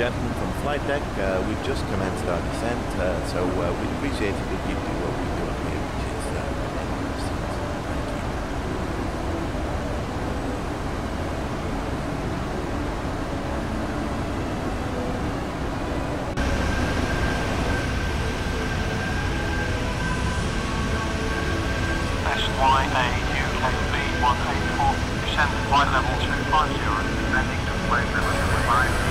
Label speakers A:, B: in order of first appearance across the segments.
A: gentlemen from flight deck. Uh, we've just commenced our descent, uh, so uh, we'd appreciate it if you do what we're doing here, which is uh,
B: SYA UK B184, descent, flight level 250, descending to flight level 25.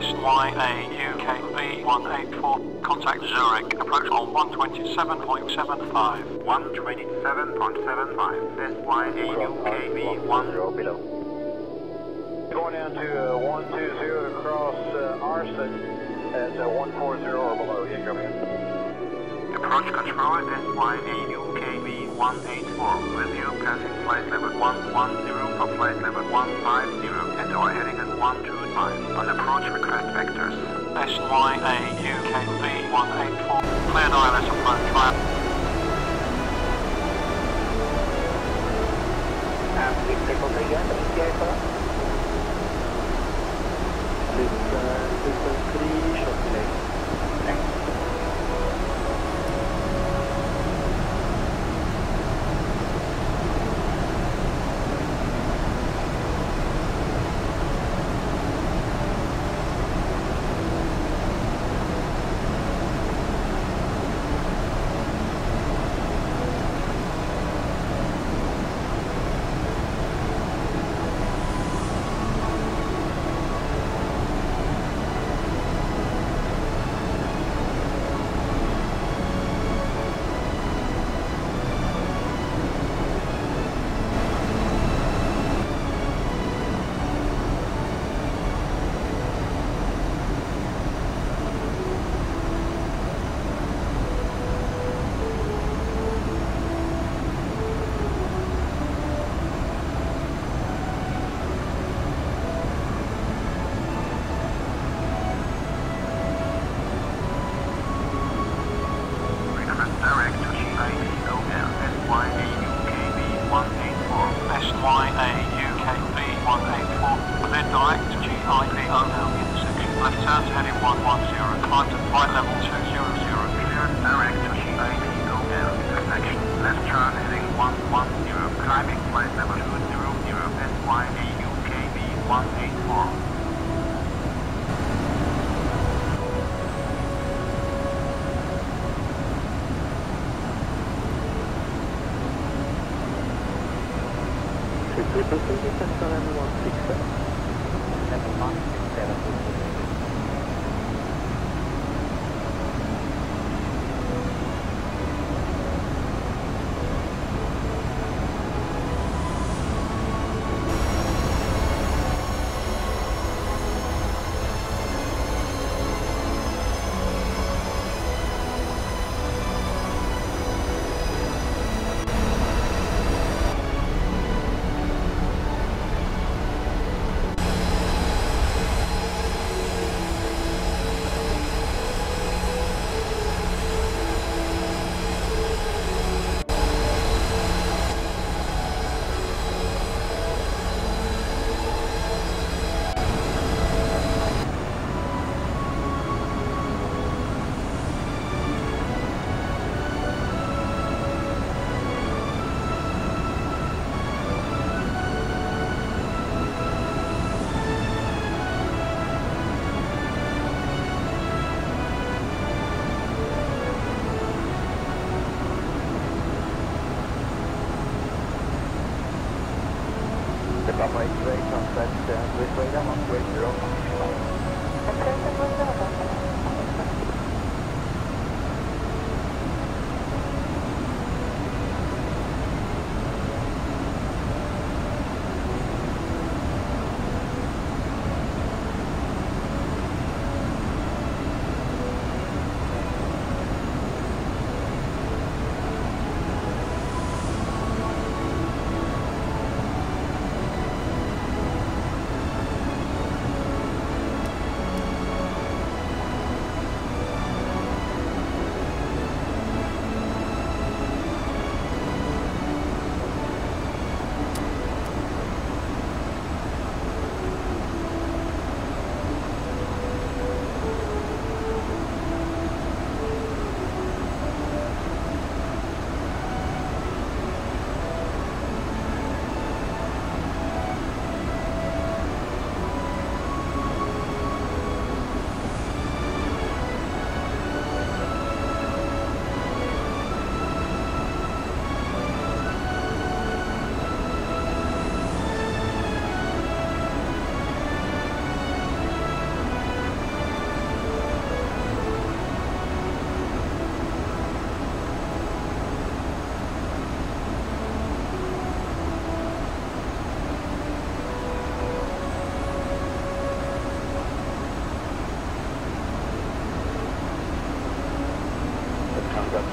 B: SYAUKB184. Contact Zurich. Approach on 127.75.
C: 127.75. SYAUKB10
D: below. Going down to uh, 120 across uh, Arson at uh, 140 or below. Yeah, come in.
C: Approach control SYAUKB184 with you passing flight level 110 for flight level 150 and our heading at 120 on approach request vectors.
B: SYAUKB184, cleared ILS approach
D: us Please, uh, 3,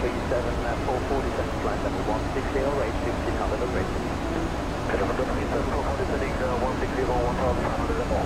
D: 737, uh, 447, flight level 160, rate 1600 degrees. Petrol 747, 447, 160, 1500
E: level.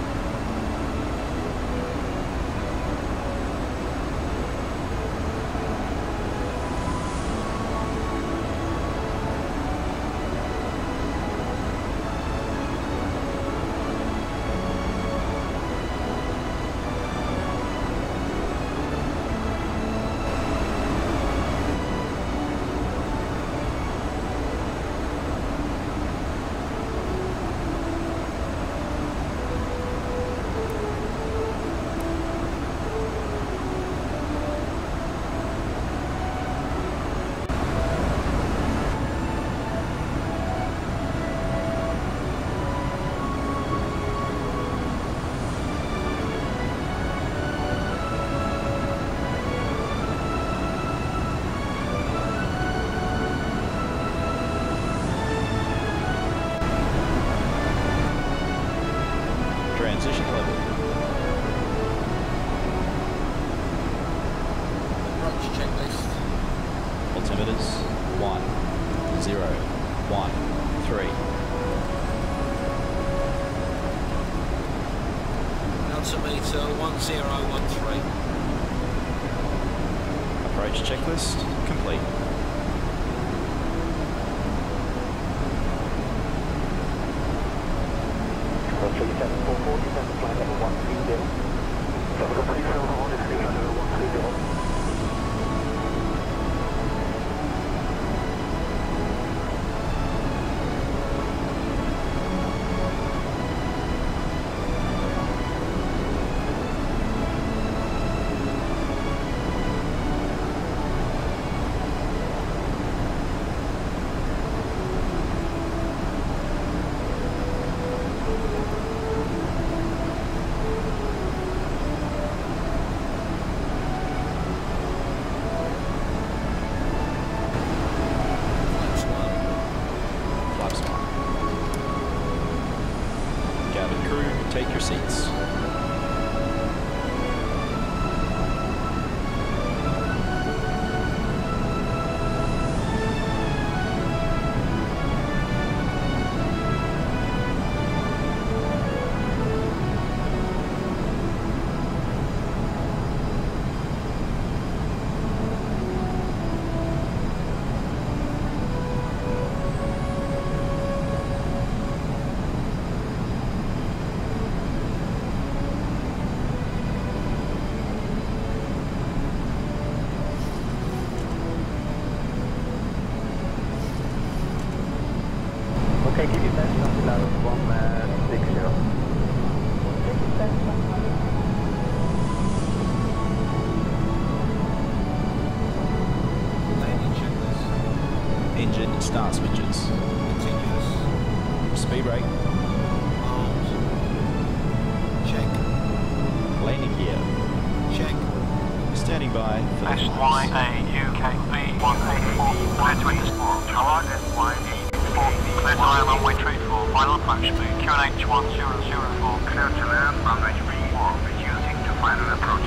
E: Altimeters one, zero, one, three.
F: Altimeter 1013.
E: Approach checklist complete.
D: So 37447, flight level taking defense on the level 160.
F: Landing checklist.
E: Engine start switches.
F: Continuous.
E: Speed brake.
F: Arms. Check. Landing gear. Check.
E: Standing by S Y A
B: U K B one eight four.
C: Clear to SYA.
B: Clear to land runway 34, final approach speed, QNH 1004.
C: Clear to land runway 34, reducing to final approach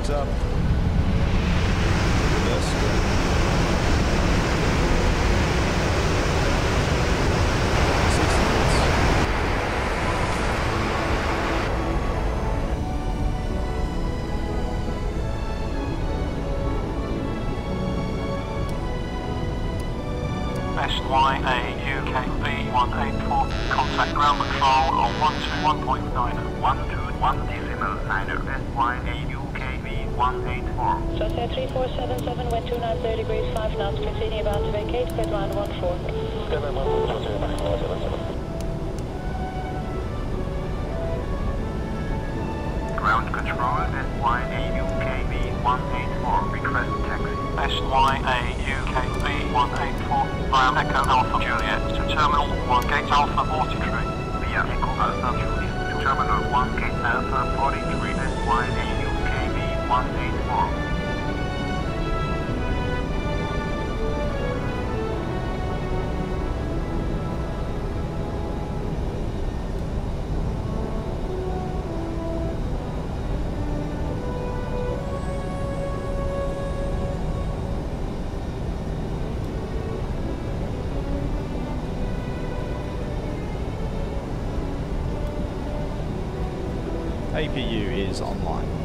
E: Brakes up. Reverse. Six knots.
B: SYA UKB 184, contact ground control on 121.9.
C: 121 decimal niner SYA UKB 184.
G: Sunset 3477, wind 290 degrees, 5 knots, proceeding about to vacate, to land 14.
C: Ground control SYA UKB 184. Request taxi.
B: SYA UKB 184, via Echo Alpha Juliet to Terminal 1 Gate Alpha 43.
C: Via Echo Alpha Juliet to Terminal 1 Gate Alpha 43 SYA
E: APU is online.